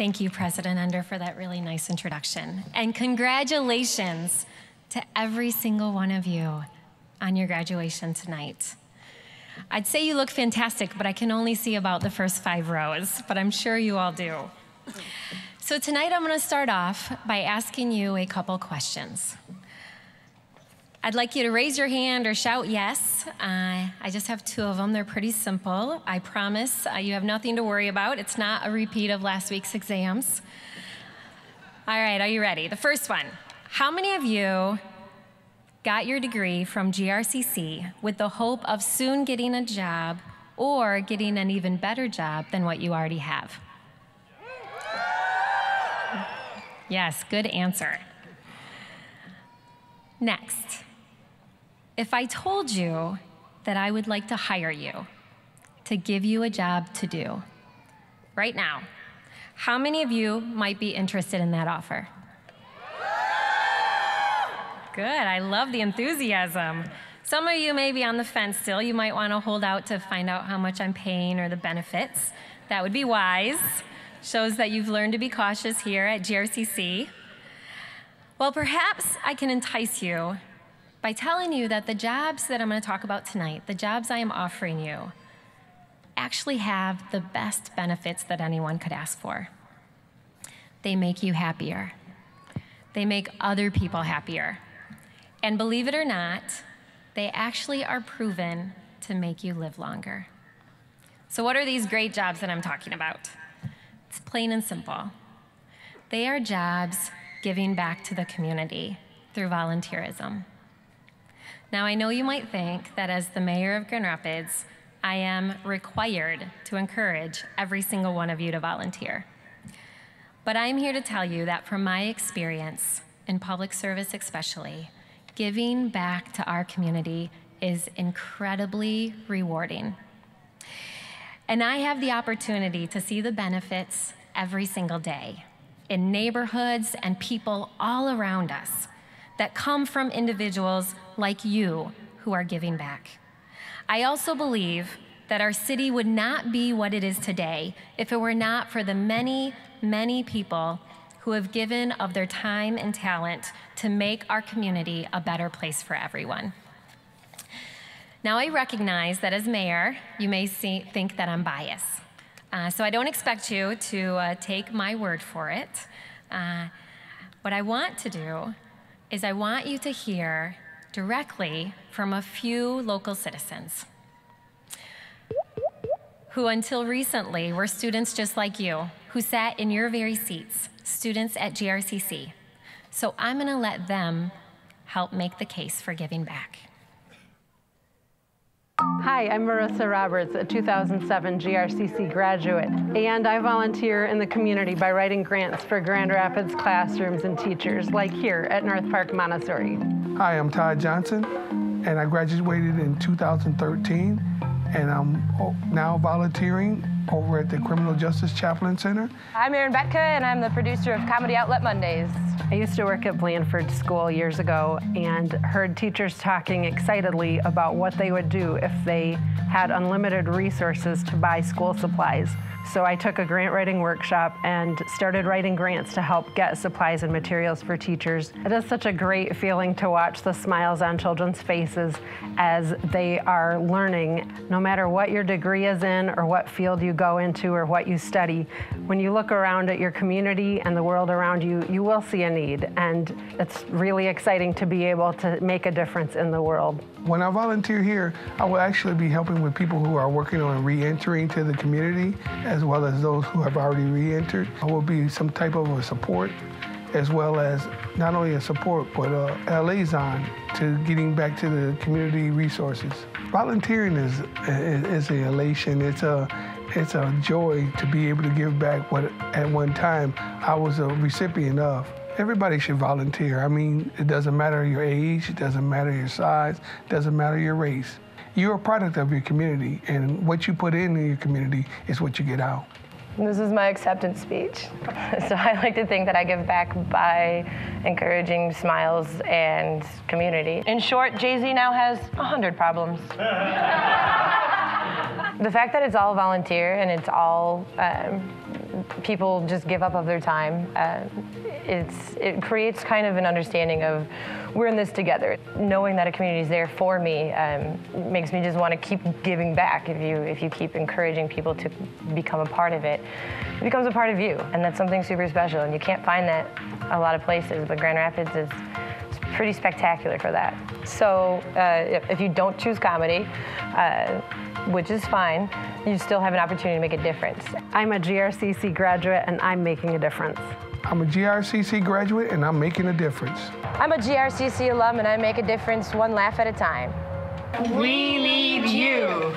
Thank you, President Ender, for that really nice introduction. And congratulations to every single one of you on your graduation tonight. I'd say you look fantastic, but I can only see about the first five rows, but I'm sure you all do. So tonight I'm going to start off by asking you a couple questions. I'd like you to raise your hand or shout yes. Uh, I just have two of them. They're pretty simple. I promise uh, you have nothing to worry about. It's not a repeat of last week's exams. All right, are you ready? The first one How many of you got your degree from GRCC with the hope of soon getting a job or getting an even better job than what you already have? Yes, good answer. Next. If I told you that I would like to hire you to give you a job to do right now, how many of you might be interested in that offer? Good, I love the enthusiasm. Some of you may be on the fence still. You might want to hold out to find out how much I'm paying or the benefits. That would be wise. Shows that you've learned to be cautious here at GRCC. Well, perhaps I can entice you by telling you that the jobs that I'm going to talk about tonight, the jobs I am offering you, actually have the best benefits that anyone could ask for. They make you happier, they make other people happier. And believe it or not, they actually are proven to make you live longer. So, what are these great jobs that I'm talking about? It's plain and simple. They are jobs giving back to the community through volunteerism. Now, I know you might think that as the mayor of Grand Rapids, I am required to encourage every single one of you to volunteer. But I'm here to tell you that from my experience, in public service especially, giving back to our community is incredibly rewarding. And I have the opportunity to see the benefits every single day in neighborhoods and people all around us that come from individuals like you who are giving back. I also believe that our city would not be what it is today if it were not for the many, many people who have given of their time and talent to make our community a better place for everyone. Now, I recognize that as mayor, you may see, think that I'm biased. Uh, so I don't expect you to uh, take my word for it. Uh, what I want to do is I want you to hear directly from a few local citizens who until recently were students just like you, who sat in your very seats, students at GRCC. So I'm going to let them help make the case for giving back. Hi, I'm Marissa Roberts, a 2007 GRCC graduate, and I volunteer in the community by writing grants for Grand Rapids classrooms and teachers, like here at North Park Montessori. Hi, I'm Todd Johnson, and I graduated in 2013, and I'm now volunteering over at the Criminal Justice Chaplain Center. I'm Erin Betka, and I'm the producer of Comedy Outlet Mondays. I used to work at Blandford School years ago and heard teachers talking excitedly about what they would do if they had unlimited resources to buy school supplies. So I took a grant writing workshop and started writing grants to help get supplies and materials for teachers. It is such a great feeling to watch the smiles on children's faces as they are learning, no matter what your degree is in or what field you go into or what you study. When you look around at your community and the world around you, you will see a need. And it's really exciting to be able to make a difference in the world. When I volunteer here, I will actually be helping with people who are working on re-entering to the community as well as those who have already re-entered. I will be some type of a support as well as not only a support but a, liaison to getting back to the community resources. Volunteering is, is, is an elation. It's a it's a joy to be able to give back what at one time I was a recipient of. Everybody should volunteer. I mean, it doesn't matter your age, it doesn't matter your size, it doesn't matter your race. You're a product of your community, and what you put in your community is what you get out. This is my acceptance speech. So I like to think that I give back by encouraging smiles and community. In short, Jay Z now has 100 problems. The fact that it's all volunteer and it's all um, people just give up of their time, uh, it's, it creates kind of an understanding of we're in this together. Knowing that a community is there for me um, makes me just want to keep giving back. If you if you keep encouraging people to become a part of it, it becomes a part of you, and that's something super special. And you can't find that a lot of places, but Grand Rapids is pretty spectacular for that. So uh, if you don't choose comedy, uh, which is fine, you still have an opportunity to make a difference. I'm a GRCC graduate and I'm making a difference. I'm a GRCC graduate and I'm making a difference. I'm a GRCC alum and I make a difference one laugh at a time. We need you.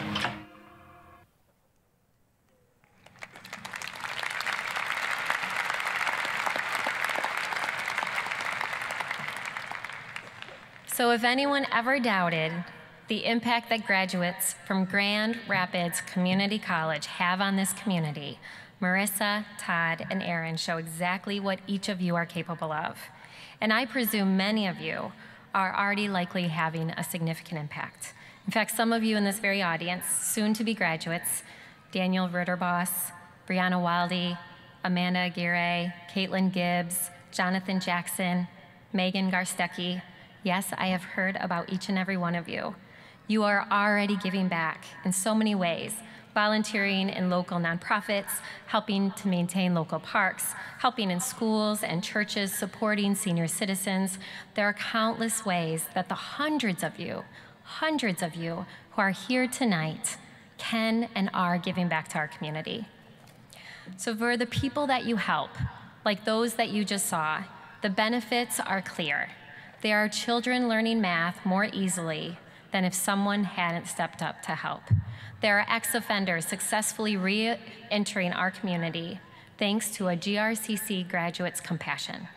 So, if anyone ever doubted the impact that graduates from Grand Rapids Community College have on this community, Marissa, Todd, and Erin show exactly what each of you are capable of. And I presume many of you are already likely having a significant impact. In fact, some of you in this very audience, soon to be graduates, Daniel Ritterboss, Brianna Wildy, Amanda Aguirre, Caitlin Gibbs, Jonathan Jackson, Megan Garstecki. Yes, I have heard about each and every one of you. You are already giving back in so many ways volunteering in local nonprofits, helping to maintain local parks, helping in schools and churches, supporting senior citizens. There are countless ways that the hundreds of you, hundreds of you who are here tonight can and are giving back to our community. So, for the people that you help, like those that you just saw, the benefits are clear. There are children learning math more easily than if someone hadn't stepped up to help. There are ex offenders successfully re entering our community thanks to a GRCC graduate's compassion.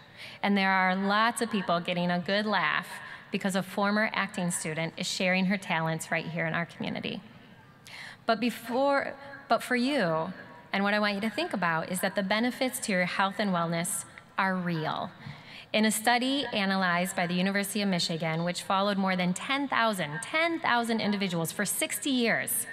And there are lots of people getting a good laugh because a former acting student is sharing her talents right here in our community. But before, but for you, and what I want you to think about is that the benefits to your health and wellness are real. In a study analyzed by the University of Michigan, which followed more than 10,000, 10,000 individuals for 60 years,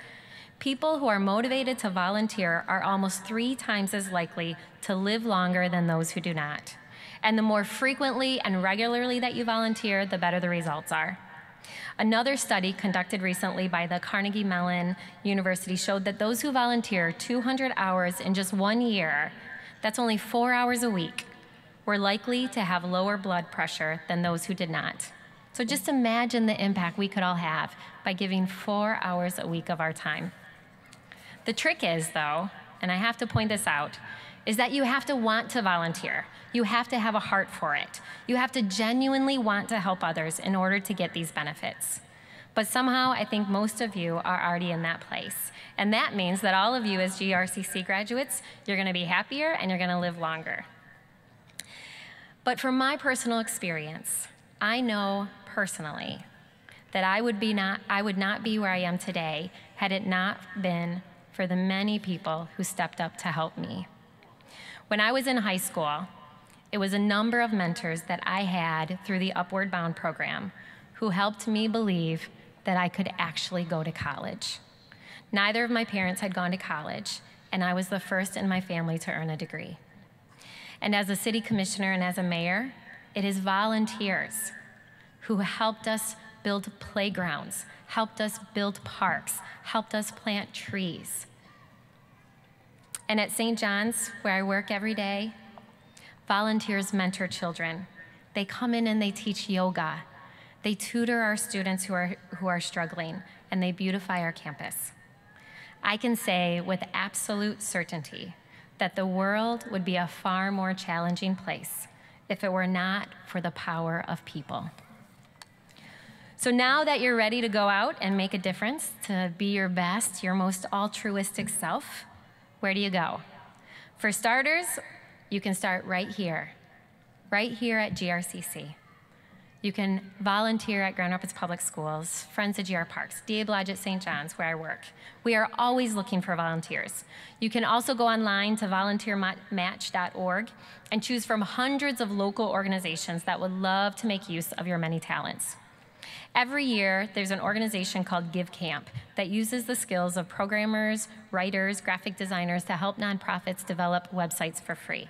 people who are motivated to volunteer are almost three times as likely to live longer than those who do not. And the more frequently and regularly that you volunteer, the better the results are. Another study conducted recently by the Carnegie Mellon University showed that those who volunteer 200 hours in just one year, that's only four hours a week, were likely to have lower blood pressure than those who did not. So just imagine the impact we could all have by giving four hours a week of our time. The trick is, though, and I have to point this out, is that you have to want to volunteer. You have to have a heart for it. You have to genuinely want to help others in order to get these benefits. But somehow, I think most of you are already in that place. And that means that all of you, as GRCC graduates, you're going to be happier and you're going to live longer. But from my personal experience, I know personally that I would, be not, I would not be where I am today had it not been for the many people who stepped up to help me. When I was in high school, it was a number of mentors that I had through the Upward Bound program who helped me believe that I could actually go to college. Neither of my parents had gone to college, and I was the first in my family to earn a degree. And as a city commissioner and as a mayor, it is volunteers who helped us build playgrounds, helped us build parks, helped us plant trees. And at St. John's, where I work every day, volunteers mentor children. They come in and they teach yoga. They tutor our students who are, who are struggling, and they beautify our campus. I can say with absolute certainty that the world would be a far more challenging place if it were not for the power of people. So now that you're ready to go out and make a difference, to be your best, your most altruistic self, where do you go? For starters, you can start right here, right here at GRCC. You can volunteer at Grand Rapids Public Schools, Friends of GR Parks, DA Blodgett at St. John's, where I work. We are always looking for volunteers. You can also go online to volunteermatch.org and choose from hundreds of local organizations that would love to make use of your many talents. Every year, there's an organization called Give Camp that uses the skills of programmers, writers, graphic designers to help nonprofits develop websites for free.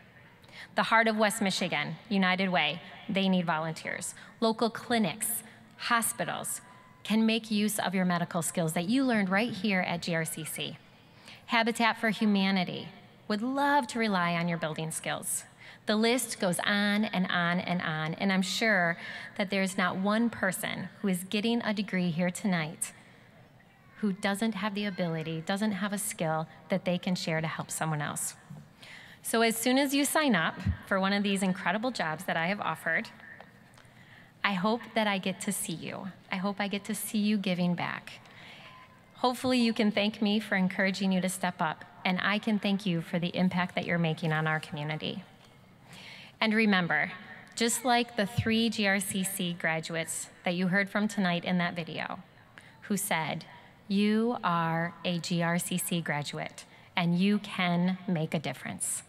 The Heart of West Michigan, United Way, they need volunteers. Local clinics, hospitals can make use of your medical skills that you learned right here at GRCC. Habitat for Humanity would love to rely on your building skills. The list goes on and on and on, and I'm sure that there's not one person who is getting a degree here tonight who doesn't have the ability, doesn't have a skill that they can share to help someone else. So, as soon as you sign up for one of these incredible jobs that I have offered, I hope that I get to see you. I hope I get to see you giving back. Hopefully, you can thank me for encouraging you to step up, and I can thank you for the impact that you're making on our community. And remember, just like the three GRCC graduates that you heard from tonight in that video, who said, You are a GRCC graduate and you can make a difference.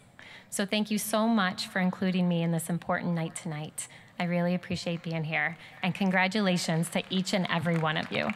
So thank you so much for including me in this important night tonight. I really appreciate being here, and congratulations to each and every one of you.